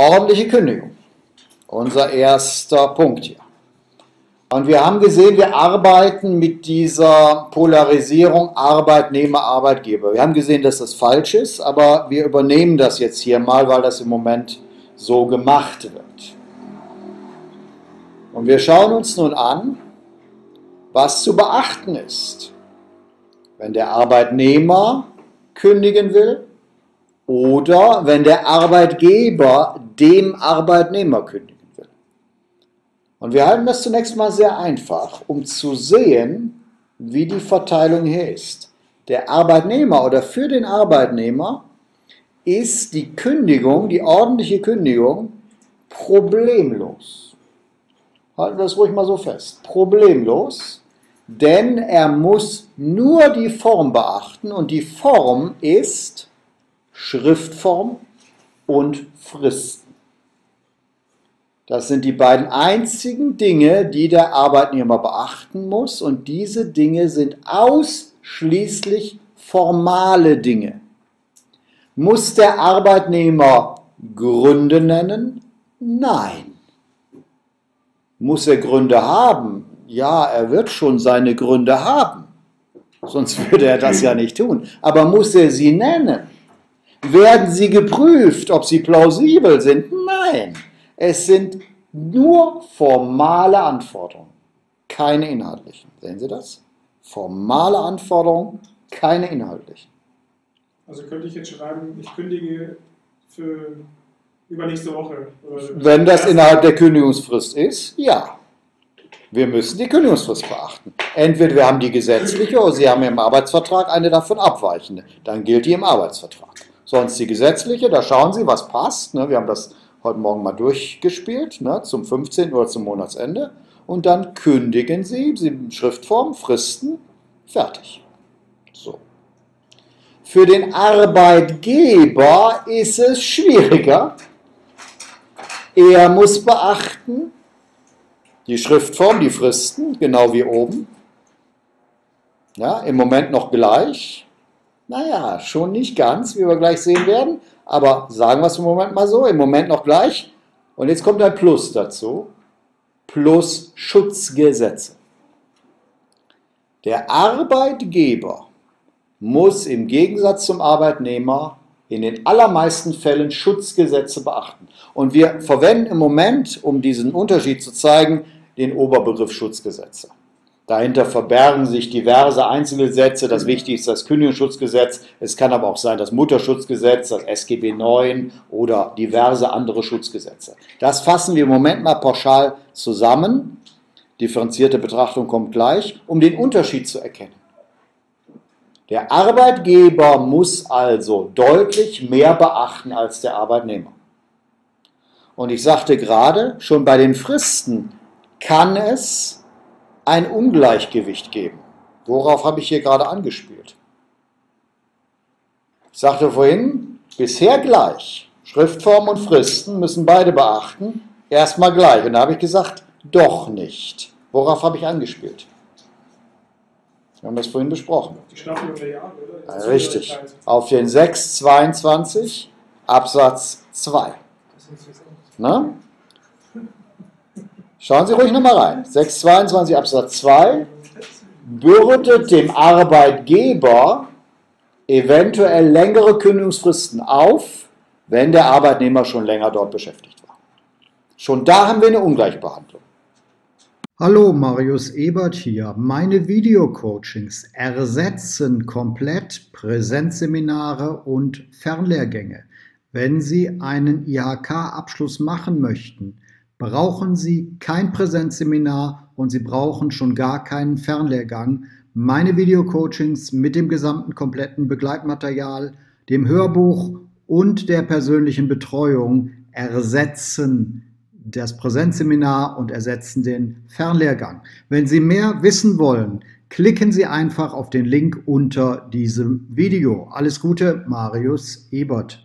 Ordentliche Kündigung. Unser erster Punkt hier. Und wir haben gesehen, wir arbeiten mit dieser Polarisierung Arbeitnehmer, Arbeitgeber. Wir haben gesehen, dass das falsch ist, aber wir übernehmen das jetzt hier mal, weil das im Moment so gemacht wird. Und wir schauen uns nun an, was zu beachten ist, wenn der Arbeitnehmer kündigen will oder wenn der Arbeitgeber dem Arbeitnehmer kündigen will. Und wir halten das zunächst mal sehr einfach, um zu sehen, wie die Verteilung hier ist. Der Arbeitnehmer oder für den Arbeitnehmer ist die Kündigung, die ordentliche Kündigung, problemlos. Halten wir das ruhig mal so fest. Problemlos, denn er muss nur die Form beachten und die Form ist Schriftform und Fristen. Das sind die beiden einzigen Dinge, die der Arbeitnehmer beachten muss und diese Dinge sind ausschließlich formale Dinge. Muss der Arbeitnehmer Gründe nennen? Nein. Muss er Gründe haben? Ja, er wird schon seine Gründe haben. Sonst würde er das ja nicht tun. Aber muss er sie nennen? Werden sie geprüft, ob sie plausibel sind? Nein, es sind nur formale Anforderungen, keine inhaltlichen. Sehen Sie das? Formale Anforderungen, keine inhaltlichen. Also könnte ich jetzt schreiben, ich kündige für übernächste Woche. Wenn das innerhalb der Kündigungsfrist ist, ja. Wir müssen die Kündigungsfrist beachten. Entweder wir haben die gesetzliche oder Sie haben im Arbeitsvertrag eine davon abweichende. Dann gilt die im Arbeitsvertrag. Sonst die gesetzliche, da schauen Sie, was passt. Ne? Wir haben das heute Morgen mal durchgespielt, ne? zum 15. oder zum Monatsende. Und dann kündigen Sie, Sie Schriftform, Fristen, fertig. So. Für den Arbeitgeber ist es schwieriger. Er muss beachten, die Schriftform, die Fristen, genau wie oben. Ja, Im Moment noch gleich. Naja, schon nicht ganz, wie wir gleich sehen werden. Aber sagen wir es im Moment mal so, im Moment noch gleich. Und jetzt kommt ein Plus dazu. Plus Schutzgesetze. Der Arbeitgeber muss im Gegensatz zum Arbeitnehmer in den allermeisten Fällen Schutzgesetze beachten. Und wir verwenden im Moment, um diesen Unterschied zu zeigen, den Oberbegriff Schutzgesetze. Dahinter verbergen sich diverse Einzelgesetze. Das Wichtigste ist das Kündigungsschutzgesetz. Es kann aber auch sein das Mutterschutzgesetz, das SGB IX oder diverse andere Schutzgesetze. Das fassen wir im Moment mal pauschal zusammen. Differenzierte Betrachtung kommt gleich, um den Unterschied zu erkennen. Der Arbeitgeber muss also deutlich mehr beachten als der Arbeitnehmer. Und ich sagte gerade, schon bei den Fristen kann es ein Ungleichgewicht geben. Worauf habe ich hier gerade angespielt? Ich sagte vorhin, bisher gleich. Schriftform und Fristen müssen beide beachten. Erstmal gleich. Und da habe ich gesagt, doch nicht. Worauf habe ich angespielt? Wir haben das vorhin besprochen. Die Jahre, oder? Richtig. Auf den 622 Absatz 2. Na? Schauen Sie ruhig nochmal rein. 622 Absatz 2 bürdet dem Arbeitgeber eventuell längere Kündigungsfristen auf, wenn der Arbeitnehmer schon länger dort beschäftigt war. Schon da haben wir eine Ungleichbehandlung. Hallo, Marius Ebert hier. Meine Videocoachings ersetzen komplett Präsenzseminare und Fernlehrgänge. Wenn Sie einen IHK-Abschluss machen möchten, brauchen Sie kein Präsenzseminar und Sie brauchen schon gar keinen Fernlehrgang. Meine Videocoachings mit dem gesamten kompletten Begleitmaterial, dem Hörbuch und der persönlichen Betreuung ersetzen das Präsenzseminar und ersetzen den Fernlehrgang. Wenn Sie mehr wissen wollen, klicken Sie einfach auf den Link unter diesem Video. Alles Gute, Marius Ebert.